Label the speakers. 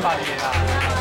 Speaker 1: 冠军啊！